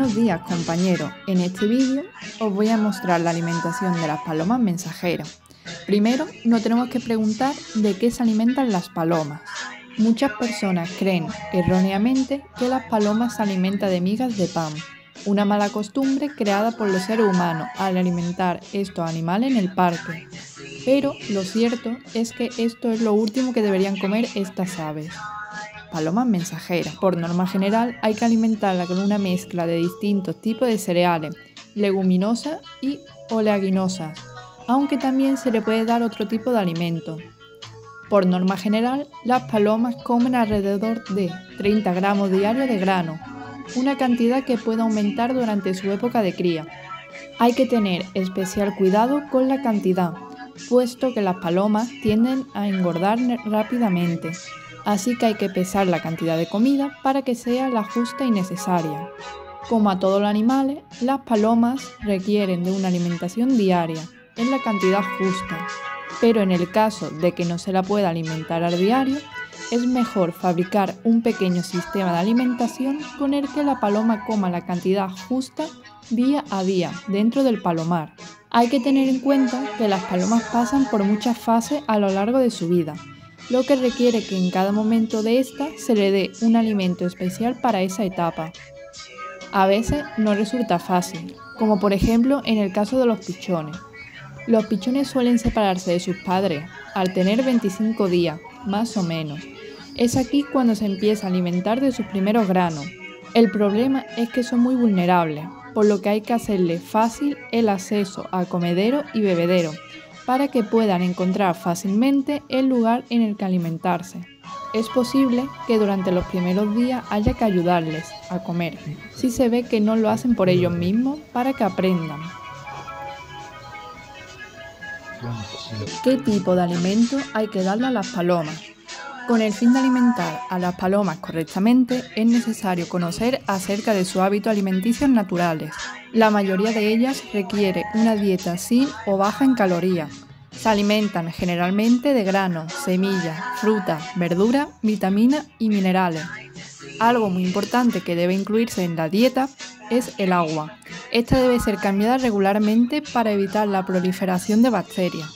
Buenos días compañeros, en este vídeo os voy a mostrar la alimentación de las palomas mensajeras. Primero nos tenemos que preguntar de qué se alimentan las palomas. Muchas personas creen erróneamente que las palomas se alimentan de migas de pan, una mala costumbre creada por los seres humanos al alimentar estos animales en el parque. Pero lo cierto es que esto es lo último que deberían comer estas aves palomas mensajeras. Por norma general hay que alimentarla con una mezcla de distintos tipos de cereales, leguminosas y oleaginosas, aunque también se le puede dar otro tipo de alimento. Por norma general, las palomas comen alrededor de 30 gramos diarios de grano, una cantidad que puede aumentar durante su época de cría. Hay que tener especial cuidado con la cantidad, puesto que las palomas tienden a engordar rápidamente así que hay que pesar la cantidad de comida para que sea la justa y necesaria. Como a todos los animales, las palomas requieren de una alimentación diaria, en la cantidad justa, pero en el caso de que no se la pueda alimentar al diario, es mejor fabricar un pequeño sistema de alimentación con el que la paloma coma la cantidad justa día a día dentro del palomar. Hay que tener en cuenta que las palomas pasan por muchas fases a lo largo de su vida lo que requiere que en cada momento de esta se le dé un alimento especial para esa etapa. A veces no resulta fácil, como por ejemplo en el caso de los pichones. Los pichones suelen separarse de sus padres al tener 25 días, más o menos. Es aquí cuando se empieza a alimentar de sus primeros granos. El problema es que son muy vulnerables, por lo que hay que hacerle fácil el acceso a comedero y bebedero, para que puedan encontrar fácilmente el lugar en el que alimentarse. Es posible que durante los primeros días haya que ayudarles a comer, si se ve que no lo hacen por ellos mismos para que aprendan. ¿Qué tipo de alimento hay que darle a las palomas? Con el fin de alimentar a las palomas correctamente, es necesario conocer acerca de sus hábitos alimenticios naturales. La mayoría de ellas requiere una dieta sin o baja en calorías. Se alimentan generalmente de granos, semillas, frutas, verduras, vitaminas y minerales. Algo muy importante que debe incluirse en la dieta es el agua. Esta debe ser cambiada regularmente para evitar la proliferación de bacterias.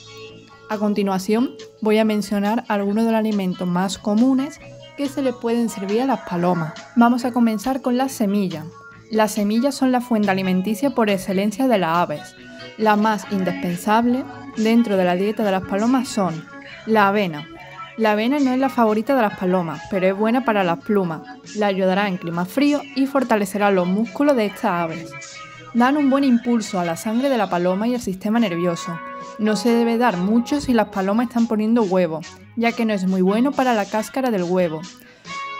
A continuación, voy a mencionar algunos de los alimentos más comunes que se le pueden servir a las palomas. Vamos a comenzar con las semillas. Las semillas son la fuente alimenticia por excelencia de las aves. La más indispensable dentro de la dieta de las palomas son la avena. La avena no es la favorita de las palomas, pero es buena para las plumas. La ayudará en clima frío y fortalecerá los músculos de estas aves. Dan un buen impulso a la sangre de la paloma y al sistema nervioso. No se debe dar mucho si las palomas están poniendo huevos, ya que no es muy bueno para la cáscara del huevo.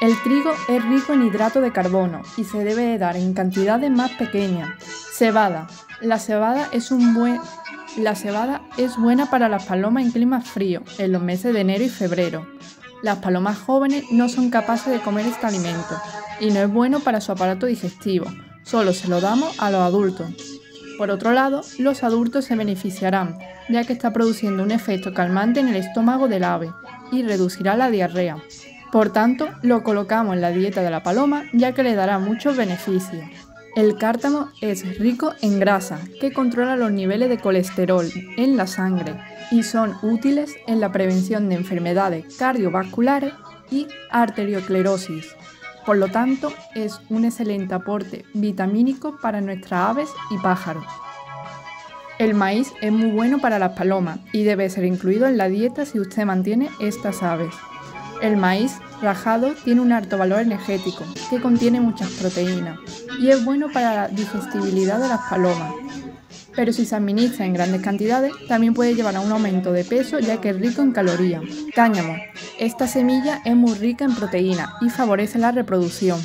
El trigo es rico en hidrato de carbono y se debe dar en cantidades más pequeñas. Cebada. La cebada es un buen la cebada es buena para las palomas en clima frío, en los meses de enero y febrero. Las palomas jóvenes no son capaces de comer este alimento y no es bueno para su aparato digestivo, solo se lo damos a los adultos. Por otro lado, los adultos se beneficiarán, ya que está produciendo un efecto calmante en el estómago del ave y reducirá la diarrea. Por tanto, lo colocamos en la dieta de la paloma, ya que le dará muchos beneficios. El cártamo es rico en grasa, que controla los niveles de colesterol en la sangre y son útiles en la prevención de enfermedades cardiovasculares y arteriosclerosis. Por lo tanto, es un excelente aporte vitamínico para nuestras aves y pájaros. El maíz es muy bueno para las palomas y debe ser incluido en la dieta si usted mantiene estas aves. El maíz rajado tiene un alto valor energético, que contiene muchas proteínas, y es bueno para la digestibilidad de las palomas. Pero si se administra en grandes cantidades, también puede llevar a un aumento de peso ya que es rico en calorías. Cáñamo. Esta semilla es muy rica en proteína y favorece la reproducción.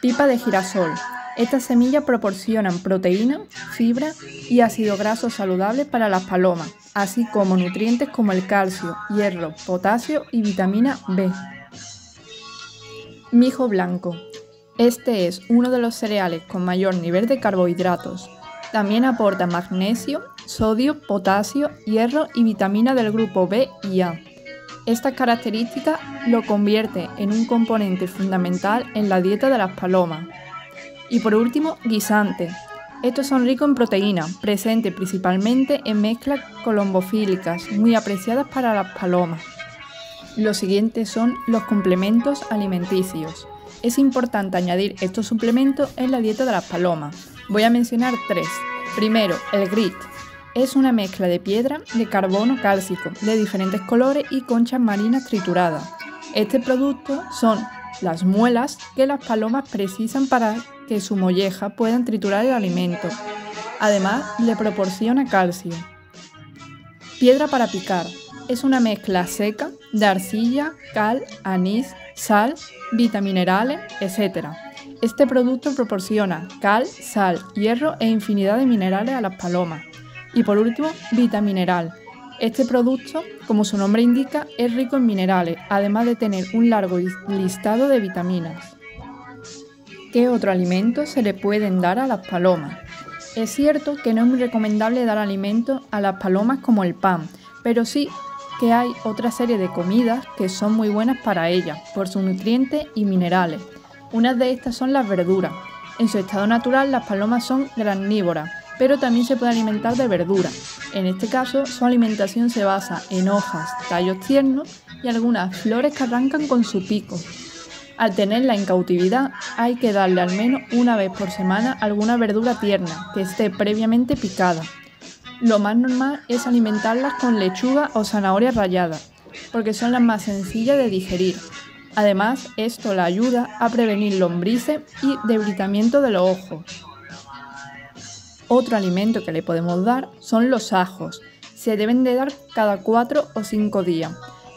Pipa de girasol. Estas semillas proporcionan proteína, fibra y ácido graso saludable para las palomas, así como nutrientes como el calcio, hierro, potasio y vitamina B. Mijo blanco. Este es uno de los cereales con mayor nivel de carbohidratos. También aporta magnesio, sodio, potasio, hierro y vitamina del grupo B y A. Esta característica lo convierte en un componente fundamental en la dieta de las palomas. Y por último, guisante. Estos son ricos en proteína, presentes principalmente en mezclas colombofílicas, muy apreciadas para las palomas. Los siguientes son los complementos alimenticios. Es importante añadir estos suplementos en la dieta de las palomas. Voy a mencionar tres. Primero, el grit. Es una mezcla de piedra de carbono cálcico de diferentes colores y conchas marinas trituradas. Este producto son las muelas que las palomas precisan para que su molleja puedan triturar el alimento. Además, le proporciona calcio. Piedra para picar. Es una mezcla seca de arcilla, cal, anís, sal, vitaminerales, etc. Este producto proporciona cal, sal, hierro e infinidad de minerales a las palomas. Y por último, vitamineral. Este producto, como su nombre indica, es rico en minerales, además de tener un largo listado de vitaminas. ¿Qué otro alimento se le pueden dar a las palomas? Es cierto que no es muy recomendable dar alimentos a las palomas como el pan, pero sí que hay otra serie de comidas que son muy buenas para ellas, por sus nutrientes y minerales. Unas de estas son las verduras. En su estado natural las palomas son granívoras, pero también se puede alimentar de verdura. En este caso, su alimentación se basa en hojas, tallos tiernos y algunas flores que arrancan con su pico. Al tenerla en cautividad, hay que darle al menos una vez por semana alguna verdura tierna que esté previamente picada. Lo más normal es alimentarlas con lechuga o zanahoria rallada, porque son las más sencillas de digerir. Además, esto la ayuda a prevenir lombrices y debilitamiento de los ojos. Otro alimento que le podemos dar son los ajos. Se deben de dar cada 4 o 5 días.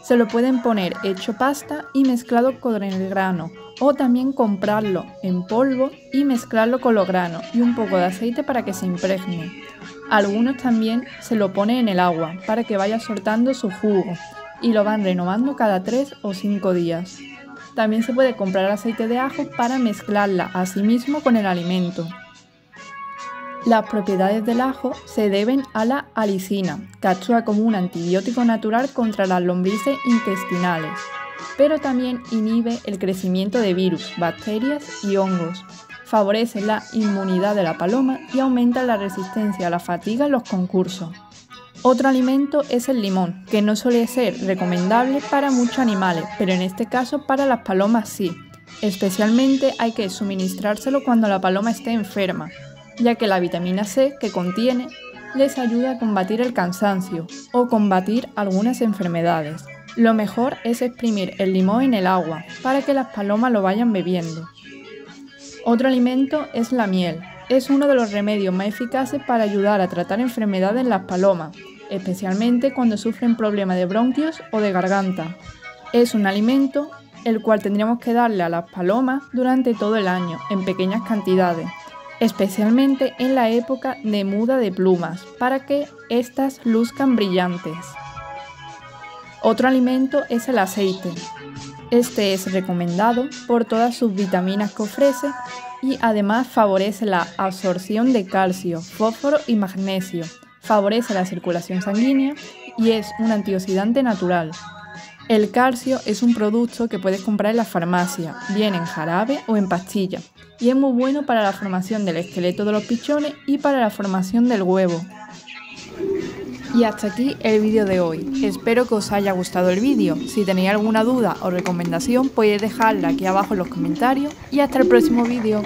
Se lo pueden poner hecho pasta y mezclado con el grano o también comprarlo en polvo y mezclarlo con los granos y un poco de aceite para que se impregne. Algunos también se lo ponen en el agua para que vaya soltando su jugo y lo van renovando cada 3 o 5 días. También se puede comprar aceite de ajo para mezclarla a sí mismo con el alimento. Las propiedades del ajo se deben a la alicina, que actúa como un antibiótico natural contra las lombrices intestinales, pero también inhibe el crecimiento de virus, bacterias y hongos. Favorece la inmunidad de la paloma y aumenta la resistencia a la fatiga en los concursos. Otro alimento es el limón, que no suele ser recomendable para muchos animales, pero en este caso para las palomas sí. Especialmente hay que suministrárselo cuando la paloma esté enferma, ya que la vitamina C que contiene les ayuda a combatir el cansancio o combatir algunas enfermedades. Lo mejor es exprimir el limón en el agua para que las palomas lo vayan bebiendo. Otro alimento es la miel. Es uno de los remedios más eficaces para ayudar a tratar enfermedades en las palomas, especialmente cuando sufren problemas de bronquios o de garganta. Es un alimento el cual tendríamos que darle a las palomas durante todo el año, en pequeñas cantidades, especialmente en la época de muda de plumas, para que éstas luzcan brillantes. Otro alimento es el aceite. Este es recomendado por todas sus vitaminas que ofrece y además favorece la absorción de calcio, fósforo y magnesio, favorece la circulación sanguínea y es un antioxidante natural. El calcio es un producto que puedes comprar en la farmacia, bien en jarabe o en pastilla, y es muy bueno para la formación del esqueleto de los pichones y para la formación del huevo. Y hasta aquí el vídeo de hoy. Espero que os haya gustado el vídeo. Si tenéis alguna duda o recomendación podéis dejarla aquí abajo en los comentarios y hasta el próximo vídeo.